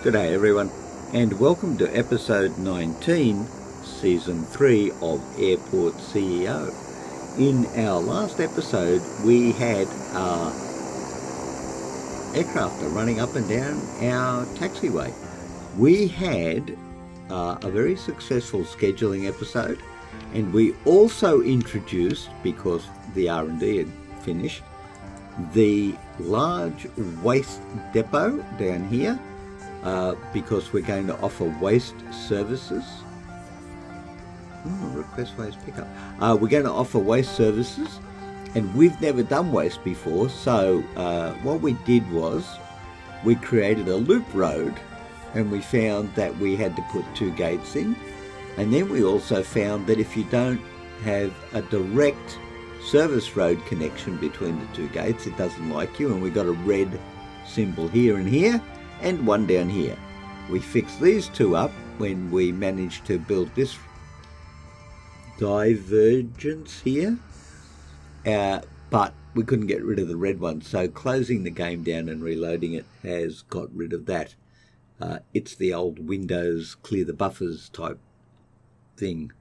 Good day, everyone, and welcome to episode 19, season 3 of Airport CEO. In our last episode, we had our aircraft running up and down our taxiway. We had uh, a very successful scheduling episode, and we also introduced, because the R&D had finished, the large waste depot down here uh, because we're going to offer waste services. Hmm, request waste pickup. Uh, we're going to offer waste services, and we've never done waste before. So uh, what we did was we created a loop road, and we found that we had to put two gates in, and then we also found that if you don't have a direct service road connection between the two gates. It doesn't like you, and we got a red symbol here and here, and one down here. We fixed these two up when we managed to build this divergence here, uh, but we couldn't get rid of the red one, so closing the game down and reloading it has got rid of that. Uh, it's the old Windows clear the buffers type thing,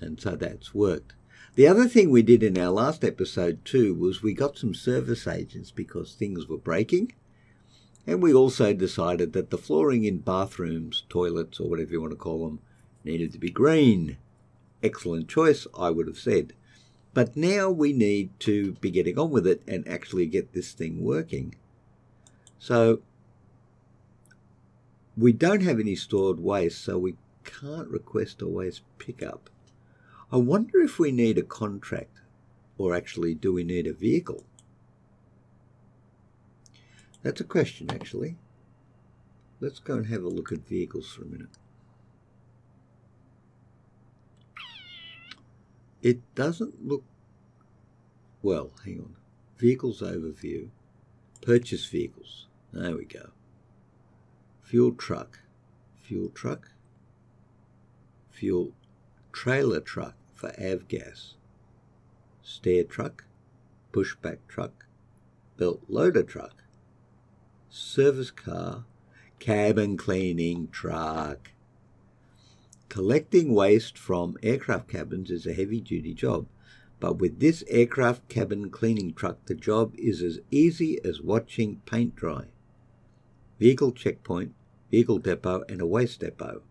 and so that's worked. The other thing we did in our last episode too was we got some service agents because things were breaking. And we also decided that the flooring in bathrooms, toilets, or whatever you want to call them, needed to be green. Excellent choice, I would have said. But now we need to be getting on with it and actually get this thing working. So we don't have any stored waste, so we can't request a waste pickup. I wonder if we need a contract or actually do we need a vehicle? That's a question, actually. Let's go and have a look at vehicles for a minute. It doesn't look well. Hang on. Vehicles overview. Purchase vehicles. There we go. Fuel truck. Fuel truck. Fuel trailer truck for avgas, stair truck, pushback truck, belt loader truck, service car, cabin cleaning truck. Collecting waste from aircraft cabins is a heavy duty job, but with this aircraft cabin cleaning truck, the job is as easy as watching paint dry. Vehicle checkpoint, vehicle depot, and a waste depot.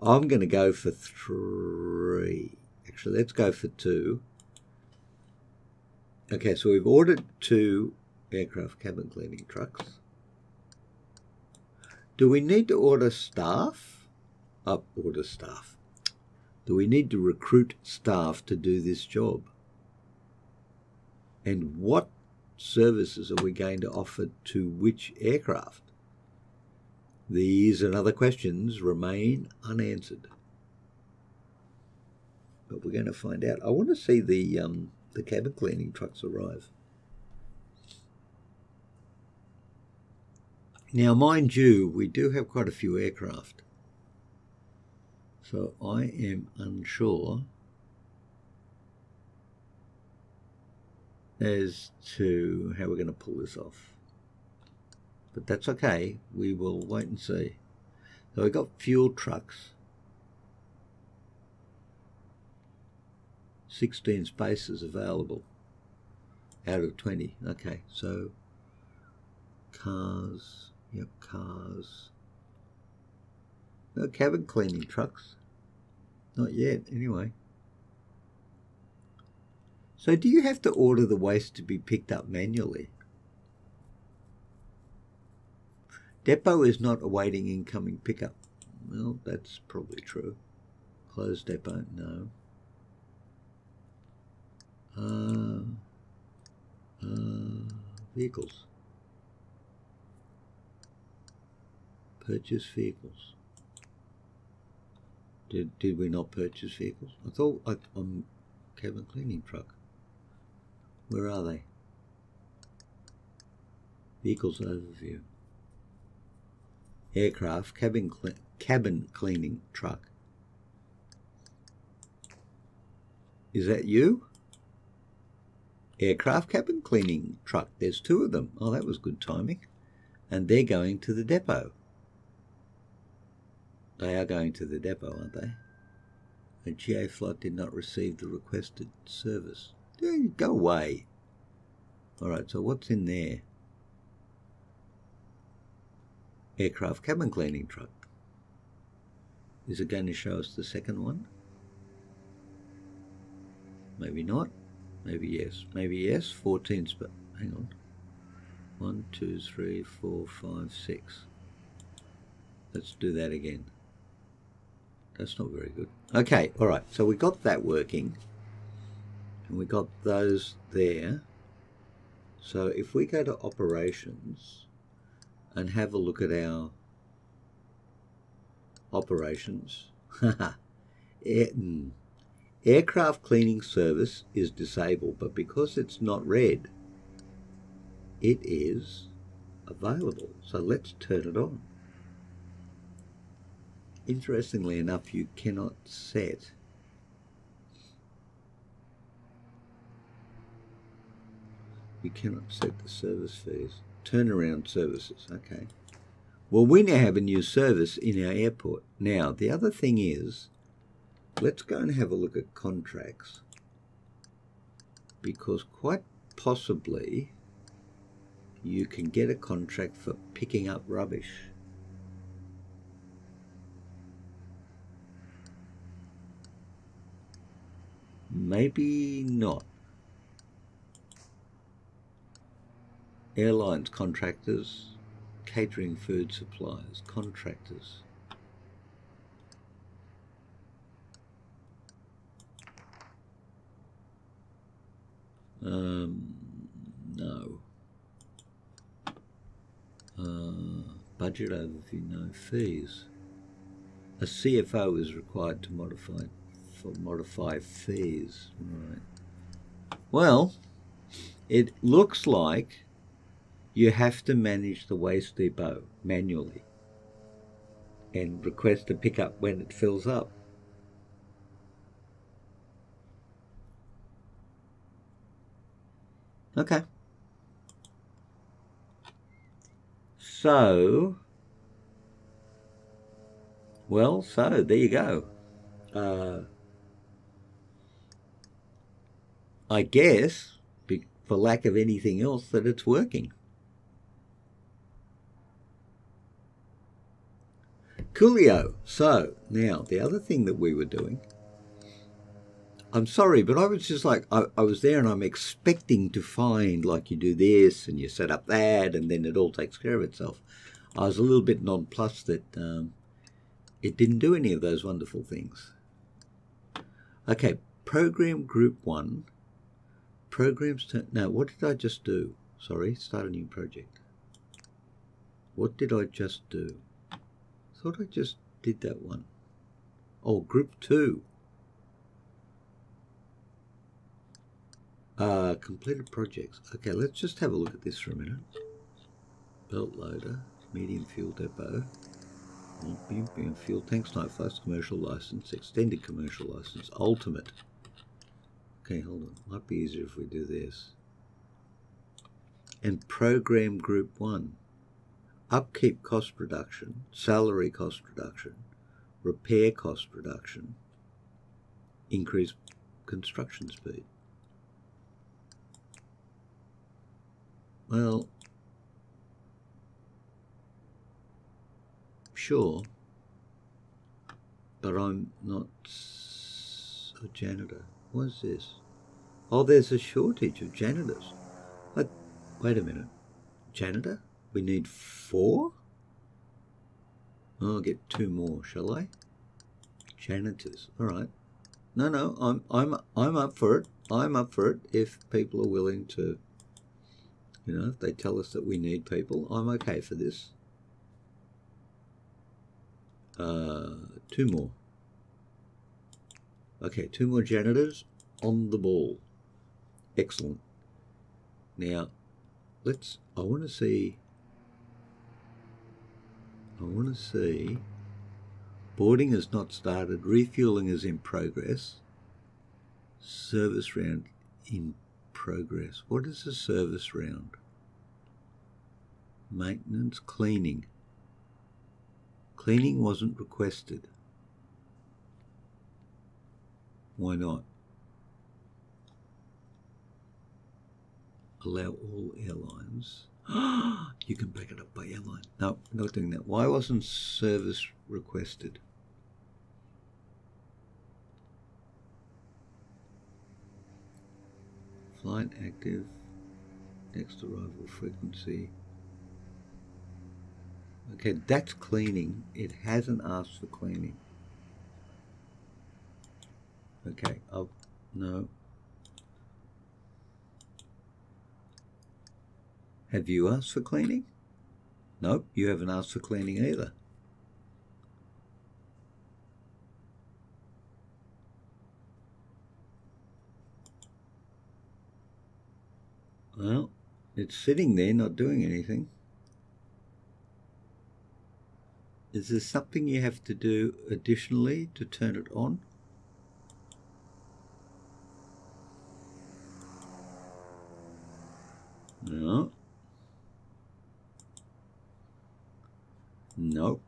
I'm going to go for three. Actually, let's go for two. Okay, so we've ordered two aircraft cabin cleaning trucks. Do we need to order staff? Up, oh, order staff. Do we need to recruit staff to do this job? And what services are we going to offer to which aircraft? These and other questions remain unanswered. But we're going to find out. I want to see the um, the cabin cleaning trucks arrive. Now, mind you, we do have quite a few aircraft. So I am unsure as to how we're going to pull this off but that's okay. We will wait and see. So we got fuel trucks. 16 spaces available out of 20. Okay, so cars, yep, cars. No cabin cleaning trucks. Not yet, anyway. So do you have to order the waste to be picked up manually? Depot is not awaiting incoming pickup. Well, that's probably true. Closed depot, no. Uh, uh, vehicles. Purchase vehicles. Did, did we not purchase vehicles? I thought I, on cabin cleaning truck. Where are they? Vehicles overview aircraft cabin, cabin cleaning truck. Is that you? Aircraft cabin cleaning truck. There's two of them. Oh, that was good timing. And they're going to the depot. They are going to the depot, aren't they? A GA flight did not receive the requested service. Go away. All right, so what's in there? Aircraft cabin cleaning truck. Is it going to show us the second one? Maybe not. Maybe yes. Maybe yes. 14 but hang on. One, two, three, four, five, six. Let's do that again. That's not very good. Okay, all right. So we got that working. And we got those there. So if we go to operations and have a look at our operations, hmm, aircraft cleaning service is disabled, but because it's not red, it is available. So let's turn it on. Interestingly enough, you cannot set you cannot set the service fees. Turnaround services, okay. Well, we now have a new service in our airport. Now, the other thing is, let's go and have a look at contracts because quite possibly you can get a contract for picking up rubbish. Maybe not. Airlines contractors, catering food suppliers, contractors. Um, no. Uh, budget overview, no fees. A CFO is required to modify for modify fees. Right. Well, it looks like you have to manage the waste depot manually and request a pickup when it fills up. Okay. So, well, so there you go. Uh, I guess, for lack of anything else, that it's working. Coolio. So, now, the other thing that we were doing, I'm sorry, but I was just like, I, I, was there and I'm expecting to find, like, you do this and you set up that and then it all takes care of itself. I was a little bit nonplussed that um, it didn't do any of those wonderful things. Okay, program group one programs to, now what did I just do? Sorry, start a new project. What did I just do? Thought I just did that one. Oh, group two. Uh, completed projects. Okay, let's just have a look at this for a minute. Belt loader, medium fuel depot, medium fuel tanks, night flights, commercial license, extended commercial license, ultimate. Okay, hold on. Might be easier if we do this. And program group one. Upkeep cost reduction, salary cost reduction, repair cost reduction, increase construction speed. Well, sure, but I'm not a janitor. What's this? Oh, there's a shortage of janitors. But, wait a minute. Janitor? We need four? I'll get two more, shall I? Janitors. All right. No, no, I'm, I'm, I'm up for it. I'm up for it if people are willing to, you know, if they tell us that we need people, I'm okay for this. Uh, two more. Okay, two more janitors on the ball. Excellent. Now, let's, I want to see, I want to see, boarding has not started, refueling is in progress, service round in progress. What is a service round? Maintenance, cleaning. Cleaning wasn't requested. Why not? Allow all airlines. you can break it up by airline. No, not doing that. Why wasn't service requested? Flight active, next arrival frequency. Okay, that's cleaning. It hasn't asked for cleaning. Okay, I'll, no. Have you asked for cleaning? Nope, you haven't asked for cleaning either. Well, it's sitting there not doing anything. Is there something you have to do additionally to turn it on? No. Nope.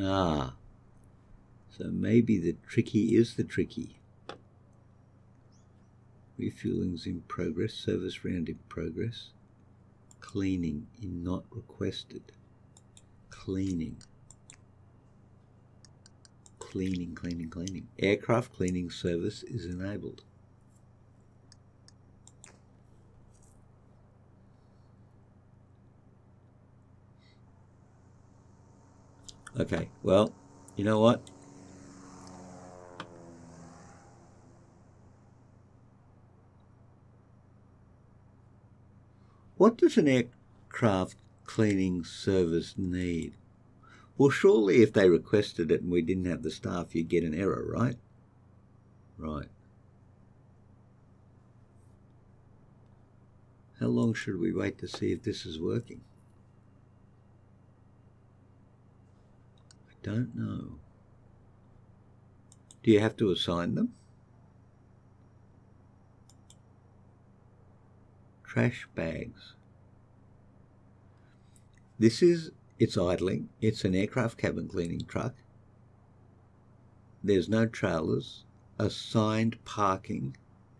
Ah. So maybe the tricky is the tricky. Refueling's in progress, service round in progress. Cleaning in not requested. Cleaning. Cleaning, cleaning, cleaning. Aircraft cleaning service is enabled. Okay, well, you know what? What does an aircraft cleaning service need? Well, surely if they requested it and we didn't have the staff, you'd get an error, right? Right. How long should we wait to see if this is working? I don't know. Do you have to assign them? Trash bags. This is, it's idling. It's an aircraft cabin cleaning truck. There's no trailers. Assigned parking.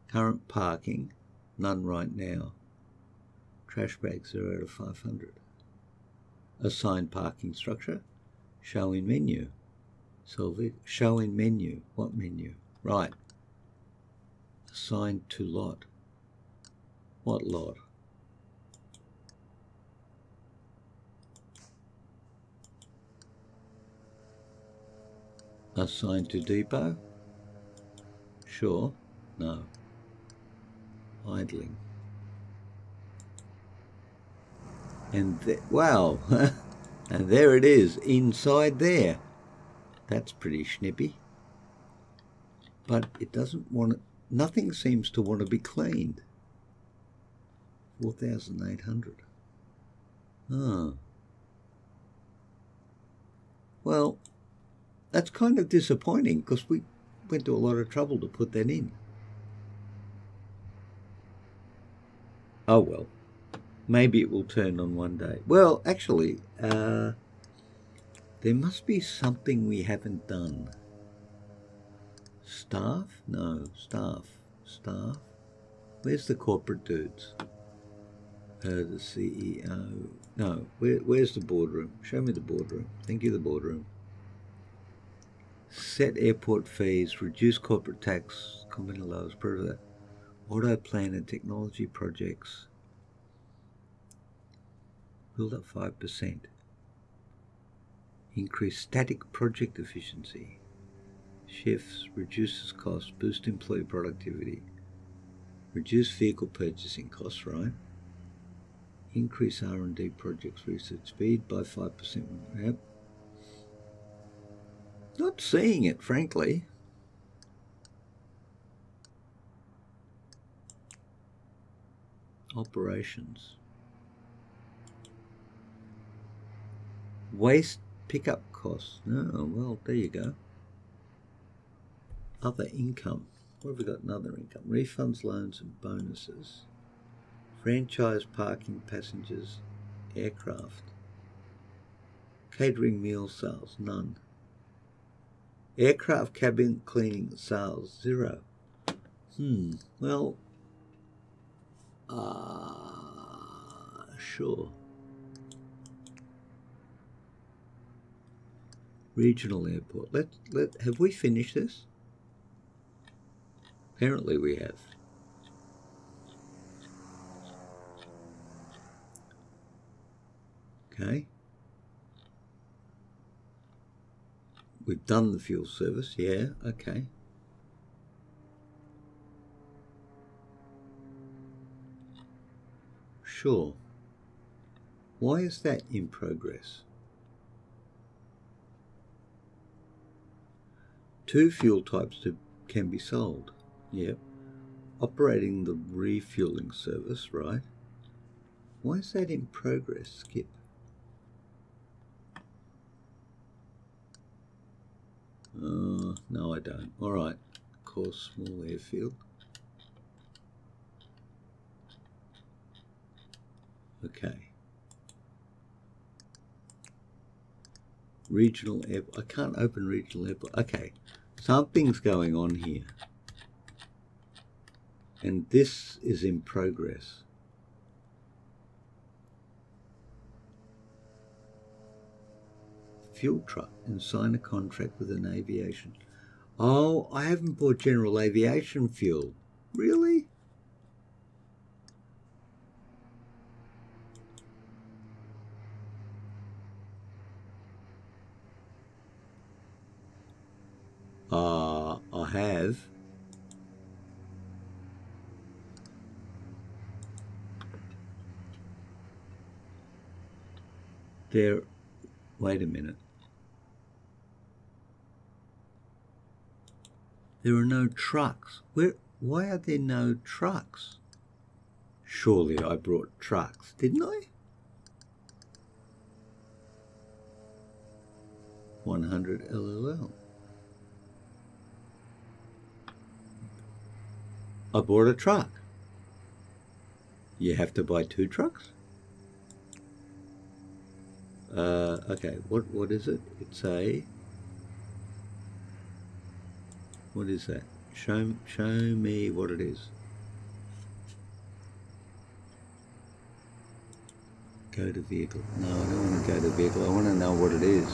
Current parking. None right now. Trash bags 0 to 500. Assigned parking structure. Show in menu. Solvic. Show in menu. What menu? Right. Assigned to lot. What lot? Assigned to depot? Sure. No. Idling. And wow, And there it is, inside there. That's pretty snippy. But it doesn't want to, nothing seems to want to be cleaned. 4,800. Ah. Well, that's kind of disappointing because we went to a lot of trouble to put that in. Oh well. Maybe it will turn on one day. Well, actually, uh, there must be something we haven't done. Staff? No, staff. Staff? Where's the corporate dudes? Uh, the CEO. No, where, where's the boardroom? Show me the boardroom. Thank you, the boardroom. Set airport fees, reduce corporate tax, company allows, auto plan and technology projects, build up 5%. Increase static project efficiency. Shifts, reduces costs, boost employee productivity. Reduce vehicle purchasing costs, right? Increase R&D projects research speed by 5%. Yep. Not seeing it, frankly. Operations. Waste pickup costs. Oh, well, there you go. Other income. what have we got? Another income. Refunds, loans, and bonuses. Franchise parking, passengers, aircraft. Catering meal sales, none. Aircraft cabin cleaning sales, zero. Hmm, well, uh, sure. Regional airport. Let let have we finished this? Apparently we have. Okay. We've done the fuel service, yeah, okay. Sure. Why is that in progress? Two fuel types to, can be sold. Yep. Operating the refueling service, right? Why is that in progress? Skip. Uh, no, I don't. All right. Course, small airfield. Okay. Regional airport. I can't open regional airport. Okay. Something's going on here. And this is in progress. Fuel truck and sign a contract with an aviation. Oh, I haven't bought general aviation fuel. Really? Uh, I have. There, wait a minute. There are no trucks. Where, why are there no trucks? Surely I brought trucks, didn't I? 100 LL. I bought a truck. You have to buy two trucks? Uh, okay, what what is it? It's a what is that? Show show me what it is. Go to vehicle. No, I don't want to go to vehicle. I want to know what it is.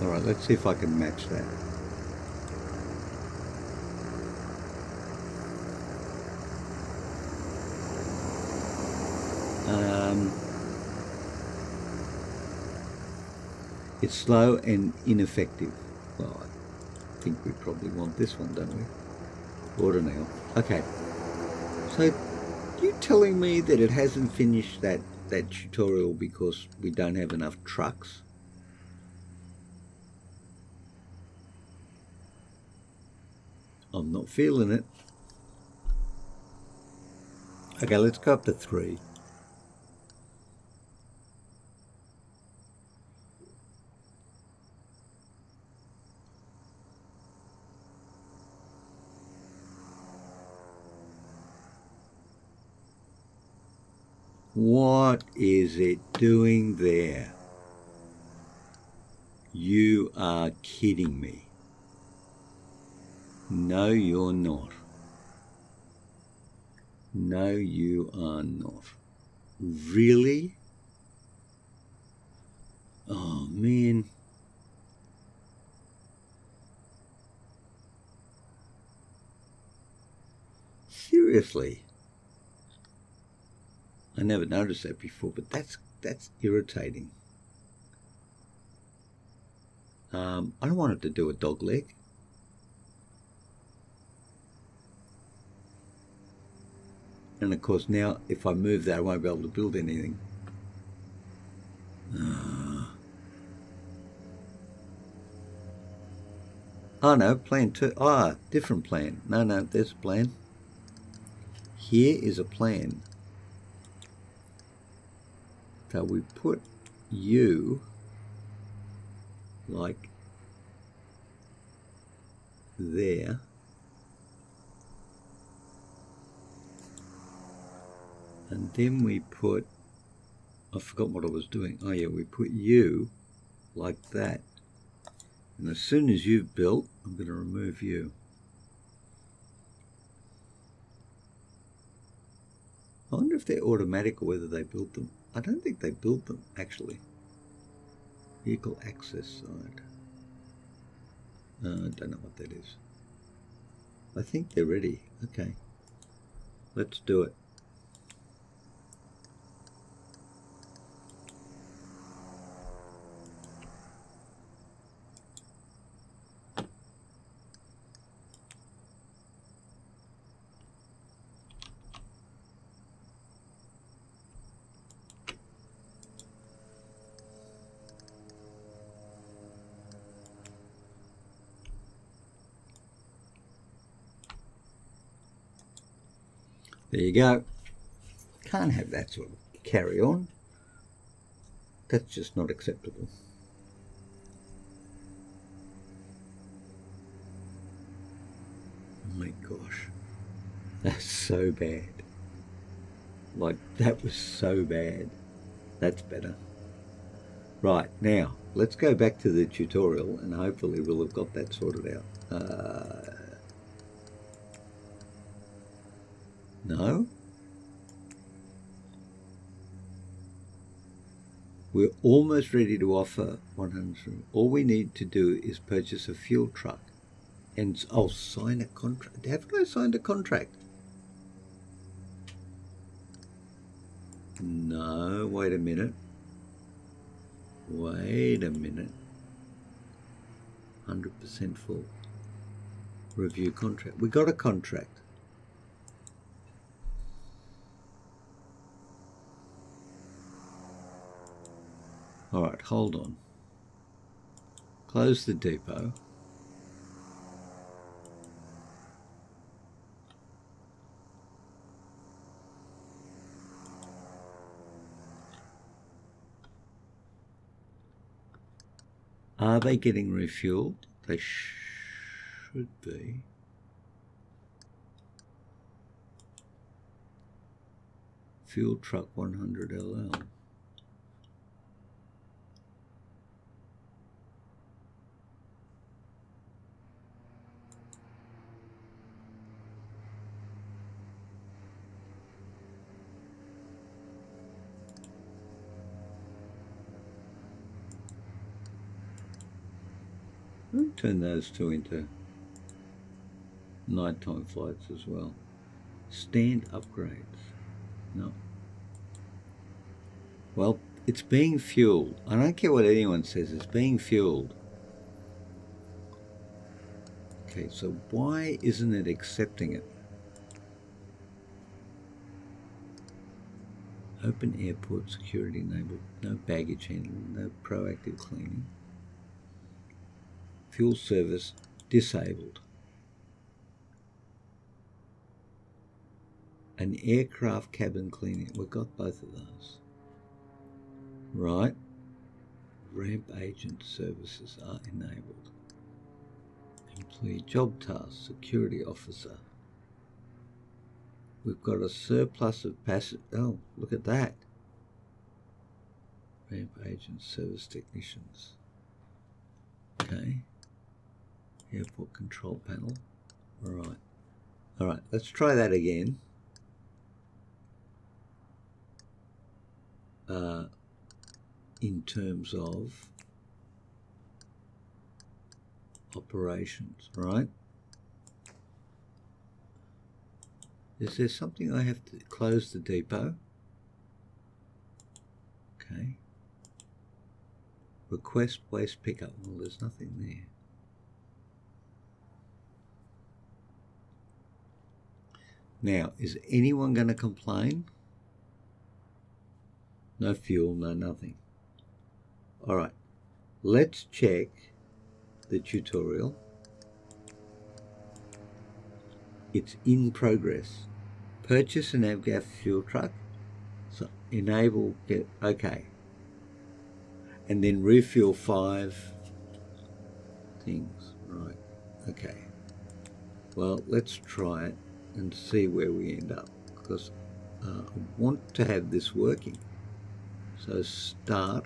All right, let's see if I can match that. Um, it's slow and ineffective. Well, think we probably want this one, don't we? Order now. Okay. So, you telling me that it hasn't finished that, that tutorial because we don't have enough trucks? I'm not feeling it. Okay, let's go up to three. What is it doing there? You are kidding me. No, you're not. No, you are not. Really? Oh, man. Seriously. I never noticed that before, but that's that's irritating. Um, I don't want it to do a dog leg. And of course now, if I move that, I won't be able to build anything. Uh. Oh no, plan two. Ah, different plan. No, no, there's a plan. Here is a plan. So we put U like there. And then we put, I forgot what I was doing. Oh yeah, we put U like that. And as soon as you've built, I'm going to remove you. I wonder if they're automatic or whether they built them. I don't think they built them actually. Vehicle access side uh, I don't know what that is. I think they're ready. Okay. Let's do it There you go. Can't have that sort of carry on. That's just not acceptable. Oh my gosh. That's so bad. Like, that was so bad. That's better. Right, now, let's go back to the tutorial and hopefully we'll have got that sorted out. Uh, No. We're almost ready to offer 100. All we need to do is purchase a fuel truck and I'll oh, sign a contract. Haven't I signed a contract? No, wait a minute. Wait a minute. 100% full. Review contract. We got a contract. All right, hold on. Close the depot. Are they getting refueled? They should be. Fuel truck 100 LL. Turn those two into nighttime flights as well. Stand upgrades. No. Well, it's being fueled. I don't care what anyone says, it's being fueled. Okay, so why isn't it accepting it? Open airport security enabled, no baggage handling, no proactive cleaning fuel service disabled. An aircraft cabin cleaning. We've got both of those. Right. Ramp agent services are enabled. Employee job task, security officer. We've got a surplus of passive. Oh, look at that. Ramp agent service technicians. Okay airport control panel. All right. All right, let's try that again. Uh, in terms of operations, right? Is there something I have to close the depot? Okay. Request waste pickup. Well, there's nothing there. Now, is anyone going to complain? No fuel, no nothing. All right, let's check the tutorial. It's in progress. Purchase an Avgas fuel truck. So enable get okay. And then refuel five things. Right. Okay. Well, let's try it and see where we end up because uh, I want to have this working. So start.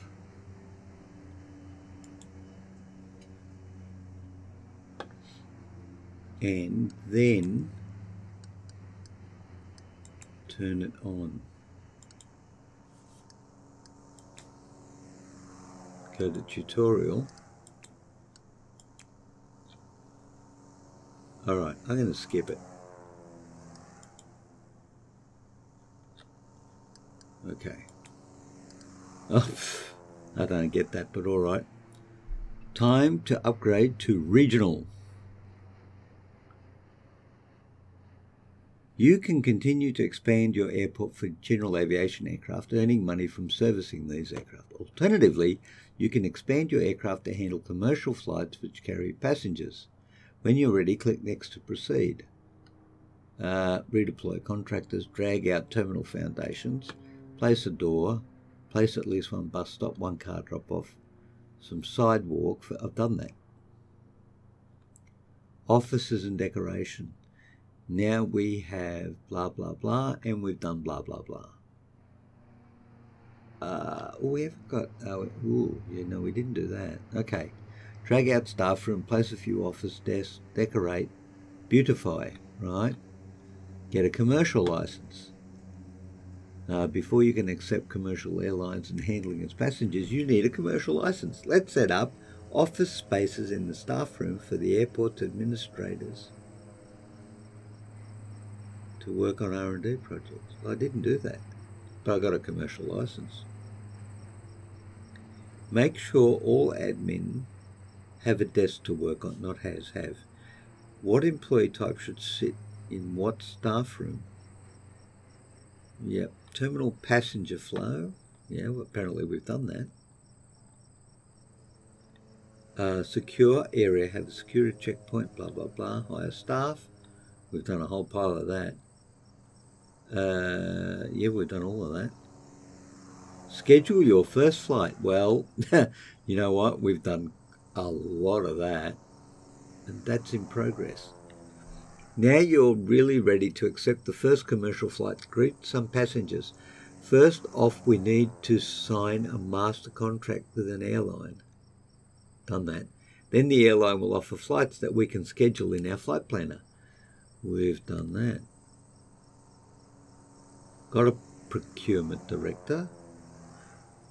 And then turn it on. Go to tutorial. Alright, I'm going to skip it. Okay. Oh, I don't get that, but alright. Time to upgrade to regional. You can continue to expand your airport for general aviation aircraft, earning money from servicing these aircraft. Alternatively, you can expand your aircraft to handle commercial flights which carry passengers. When you're ready, click Next to proceed. Uh, redeploy contractors, drag out terminal foundations, place a door, place at least one bus stop, one car drop off, some sidewalk. For, I've done that. Offices and decoration. Now we have blah, blah, blah, and we've done blah, blah, blah. Uh, we haven't got, oh, ooh, yeah, no, we didn't do that. Okay. Drag out staff room, place a few office desks, decorate, beautify, right? Get a commercial license. Uh, before you can accept commercial airlines and handling its passengers, you need a commercial license. Let's set up office spaces in the staff room for the airport administrators to work on R&D projects. I didn't do that, but I got a commercial license. Make sure all admin have a desk to work on, not has, have. What employee type should sit in what staff room? Yep, terminal passenger flow. Yeah, well, apparently we've done that. Uh, secure area, have a security checkpoint, blah, blah, blah. Hire staff. We've done a whole pile of that. Uh, yeah, we've done all of that. Schedule your first flight. Well, you know what? We've done a lot of that, and that's in progress. Now you're really ready to accept the first commercial flight greet some passengers. First off, we need to sign a master contract with an airline. Done that. Then the airline will offer flights that we can schedule in our flight planner. We've done that. Got a procurement director.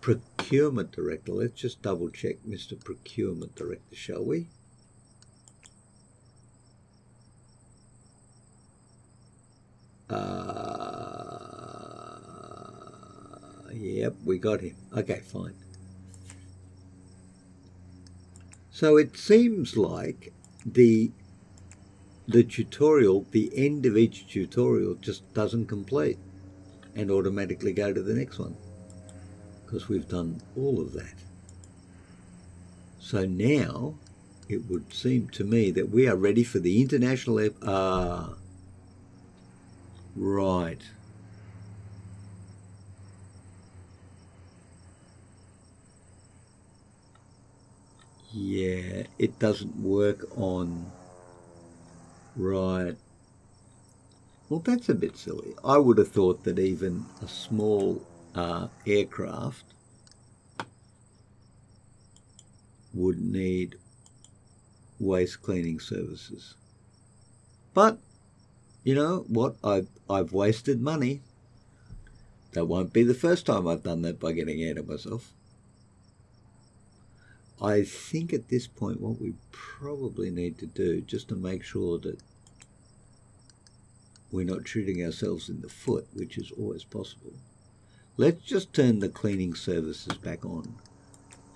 Procurement director. Let's just double check Mr. Procurement Director, shall we? Uh, yep, we got him. Okay, fine. So it seems like the the tutorial, the end of each tutorial just doesn't complete and automatically go to the next one because we've done all of that. So now it would seem to me that we are ready for the international air. Right. Yeah, it doesn't work on. Right. Well, that's a bit silly. I would have thought that even a small uh, aircraft would need waste cleaning services. But, you know what? I've, I've wasted money. That won't be the first time I've done that by getting ahead of myself. I think at this point what we probably need to do, just to make sure that we're not shooting ourselves in the foot, which is always possible. Let's just turn the cleaning services back on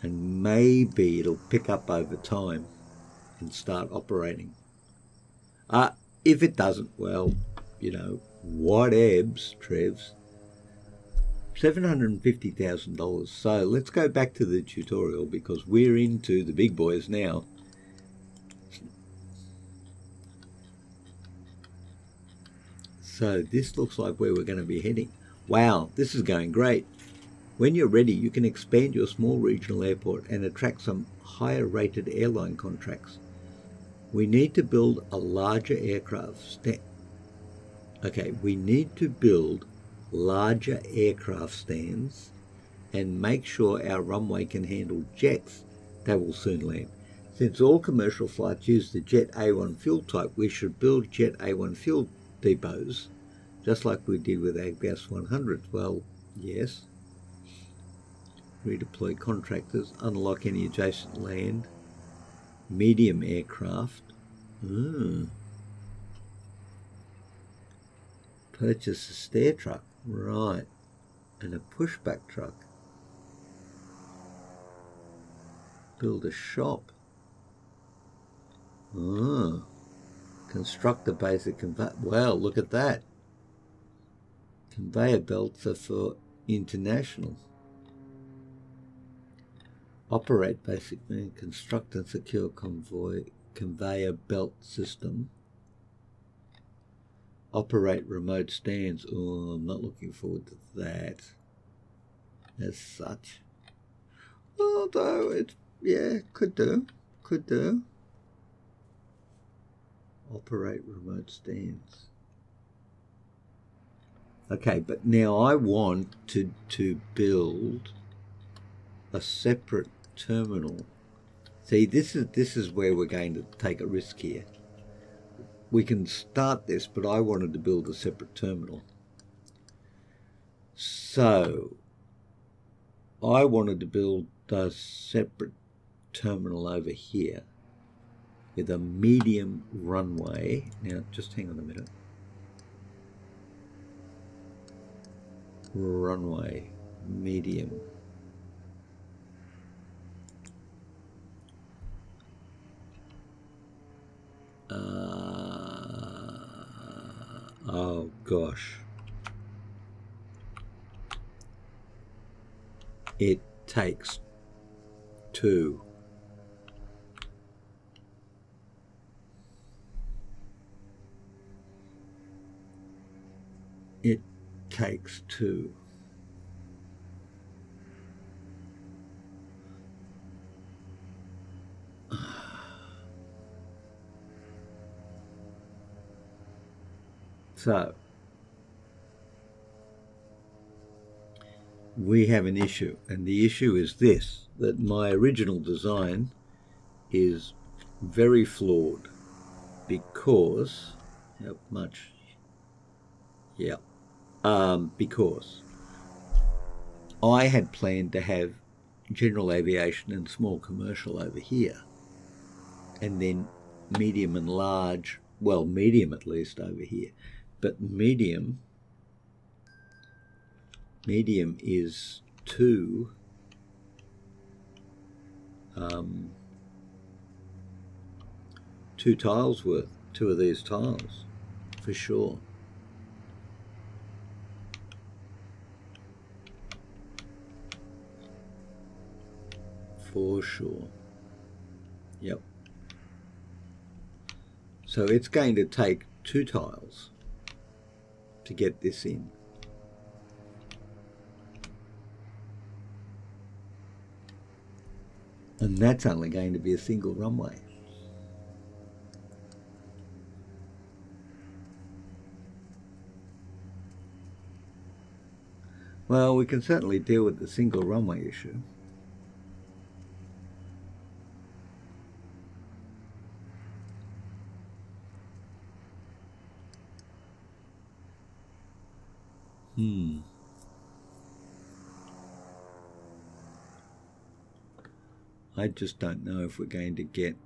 and maybe it'll pick up over time and start operating. Uh, if it doesn't, well, you know, what ebbs, Trevs? $750,000. So let's go back to the tutorial because we're into the big boys now. So this looks like where we're going to be heading. Wow, this is going great. When you're ready, you can expand your small regional airport and attract some higher rated airline contracts. We need to build a larger aircraft. Stand. Okay, we need to build larger aircraft stands and make sure our runway can handle jets that will soon land. Since all commercial flights use the Jet A1 fuel type, we should build Jet A1 fuel depots, just like we did with Avgas 100. Well, yes. Redeploy contractors, unlock any adjacent land, medium aircraft. Mm. Purchase a stair truck, right, and a pushback truck. Build a shop. Ah, construct a basic conveyor. Well, look at that. Conveyor belts are for international. Operate basically mean construct and secure convoy conveyor belt system. Operate remote stands. Oh, I'm not looking forward to that as such. Although it, yeah, could do, could do operate remote stands. Okay, but now I want to, to build a separate terminal. See, this is this is where we're going to take a risk here. We can start this, but I wanted to build a separate terminal. So I wanted to build a separate terminal over here with a medium runway. Now, just hang on a minute. Runway, medium. Uh, oh gosh. It takes two. it takes two. So, we have an issue, and the issue is this that my original design is very flawed because how much? Yeah um, because I had planned to have general aviation and small commercial over here, and then medium and large, well, medium at least over here, but medium, medium is two. Um, two tiles worth, two of these tiles, for sure. for sure. Yep. So it's going to take two tiles to get this in. And that's only going to be a single runway. Well, we can certainly deal with the single runway issue. Hmm. I just don't know if we're going to get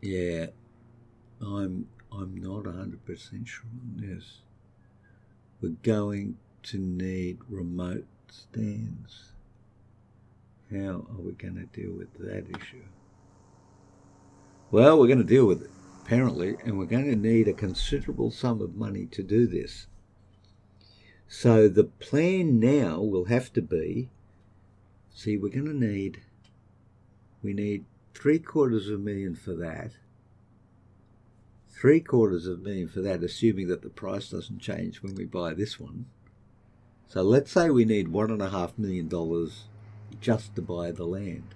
Yeah, I'm I'm not 100% sure on this. We're going to need remote stands. How are we going to deal with that issue? Well, we're going to deal with it apparently, and we're going to need a considerable sum of money to do this. So the plan now will have to be, see, we're going to need, we need three quarters of a million for that, three quarters of a million for that, assuming that the price doesn't change when we buy this one. So let's say we need one and a half million dollars just to buy the land.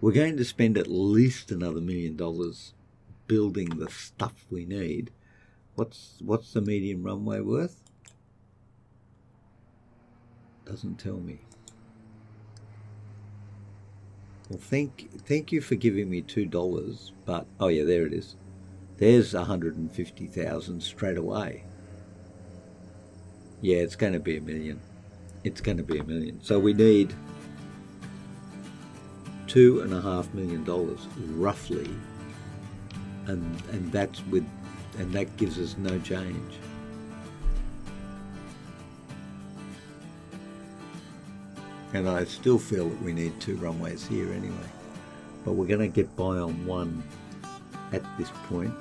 We're going to spend at least another million dollars building the stuff we need. What's what's the medium runway worth? Doesn't tell me. Well, thank thank you for giving me two dollars, but oh yeah, there it is. There's a hundred and fifty thousand straight away. Yeah, it's going to be a million. It's going to be a million. So we need two and a half million dollars roughly, and and that's with, and that gives us no change. And I still feel that we need two runways here anyway. But we're going to get by on one at this point.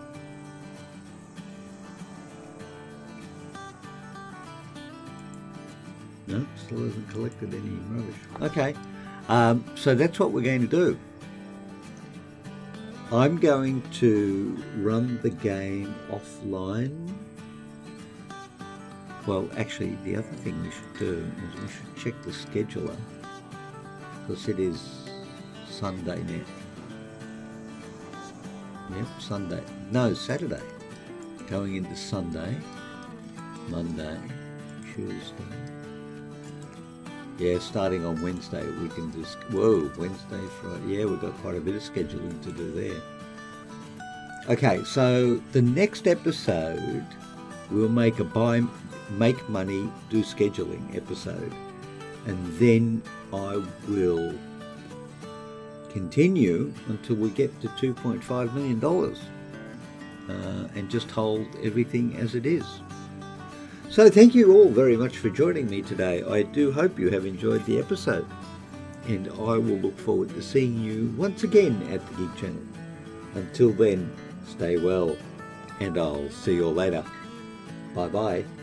No, still hasn't collected any rubbish. Okay, um, so that's what we're going to do. I'm going to run the game offline well, actually, the other thing we should do is we should check the scheduler because it is Sunday now. Yep, Sunday. No, Saturday. Going into Sunday, Monday, Tuesday. Yeah, starting on Wednesday, we can just. Whoa, Wednesday, Friday. Yeah, we've got quite a bit of scheduling to do there. Okay, so the next episode, we'll make a buy make money, do scheduling episode. And then I will continue until we get to $2.5 million uh, and just hold everything as it is. So, thank you all very much for joining me today. I do hope you have enjoyed the episode, and I will look forward to seeing you once again at the Geek Channel. Until then, stay well, and I'll see you all later. Bye bye.